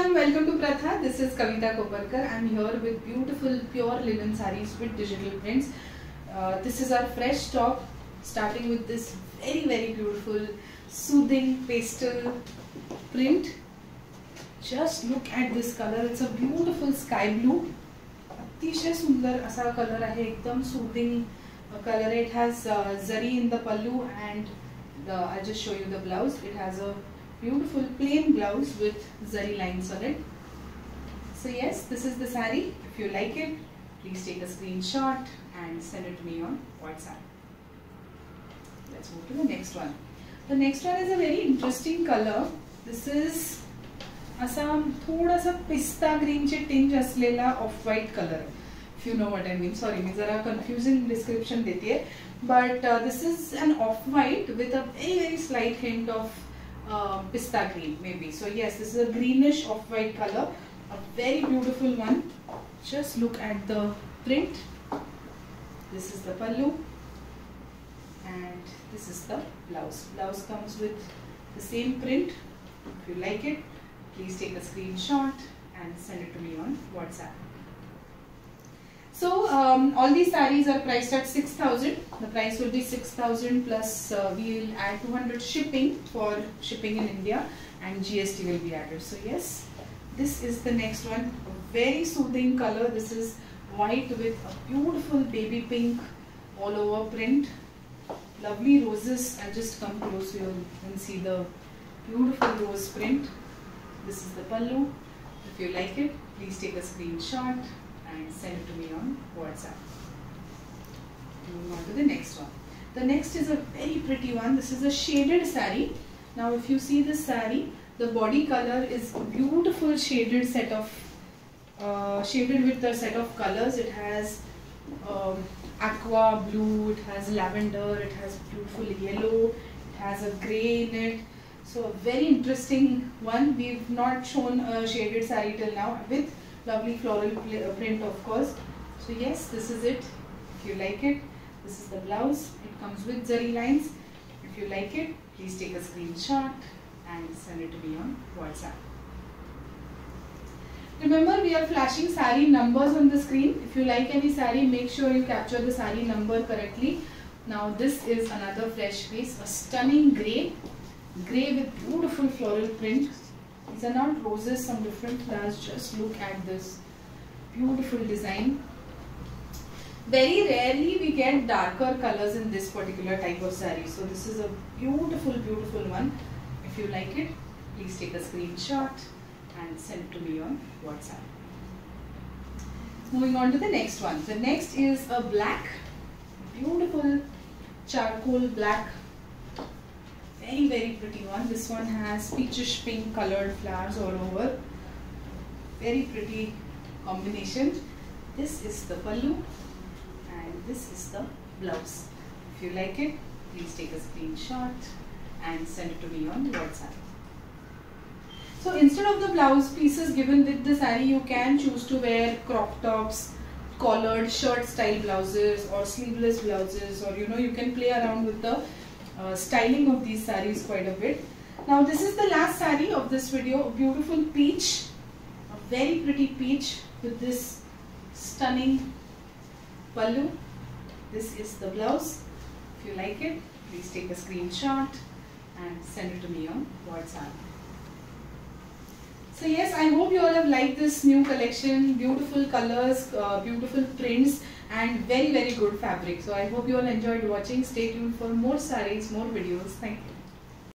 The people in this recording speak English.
everyone, welcome to Pratha. This is Kavita Koparkar. I'm here with beautiful pure linen sarees with digital prints. Uh, this is our fresh stock, starting with this very very beautiful soothing pastel print. Just look at this color. It's a beautiful sky blue. अतिशय सुंदर असा colour आहे एकदम soothing colour आहे it has zari in the pallu and I just show you the blouse it has a beautiful plain blouse with zari lines on it. So yes, this is the saree. If you like it, please take a screenshot and send it to me on WhatsApp. Let's move to the next one. The next one is a very interesting color. This is असा थोडासा पिस्ता ग्रीनचे tinge असलेला off white colour if you know what I mean sorry मी जरा confusing description देते but this is an off white with a very very slight hint of uh, pista green maybe. So yes this is a greenish off white color. A very beautiful one. Just look at the print. This is the pallu. And this is the blouse. Blouse comes with the same print. If you like it please take a screenshot and send it to me on whatsapp so um, all these sarees are priced at 6000 the price will be 6000 plus uh, we will add 200 shipping for shipping in india and gst will be added. So yes this is the next one. A very soothing color. This is white with a beautiful baby pink all over print. Lovely roses. I'll just come close here and see the beautiful rose print. This is the pallu. If you like it please take a screenshot and send it to me on WhatsApp. Moving on to the next one. The next is a very pretty one. This is a shaded sari. Now if you see this sari, the body color is beautiful shaded set of, uh, shaded with the set of colors. It has um, aqua blue, it has lavender, it has beautiful yellow, it has a grey in it. So a very interesting one. We've not shown a shaded sari till now with lovely floral uh, print of course. So yes this is it. If you like it this is the blouse. It comes with zari lines. If you like it please take a screenshot and send it to me on whatsapp. Remember we are flashing sari numbers on the screen. If you like any sari make sure you capture the sari number correctly. Now this is another fresh piece a stunning gray gray with beautiful floral print these are not roses, some different flowers. Just look at this beautiful design. Very rarely we get darker colors in this particular type of saree. So this is a beautiful, beautiful one. If you like it, please take a screenshot and send it to me on WhatsApp. Moving on to the next one. The next is a black, beautiful charcoal black very very pretty one. This one has peachish pink colored flowers all over. Very pretty combination. This is the pallu and this is the blouse. If you like it please take a screenshot and send it to me on whatsapp. So instead of the blouse pieces given with the saree you can choose to wear crop tops collared shirt style blouses or sleeveless blouses or you know you can play around with the uh, styling of these sarees quite a bit. Now this is the last sari of this video, a beautiful peach, a very pretty peach with this stunning pallu. This is the blouse. If you like it, please take a screenshot and send it to me on WhatsApp. So yes, I hope you all have liked this new collection. Beautiful colors, uh, beautiful prints and very very good fabric. So I hope you all enjoyed watching. Stay tuned for more sarees, more videos. Thank you.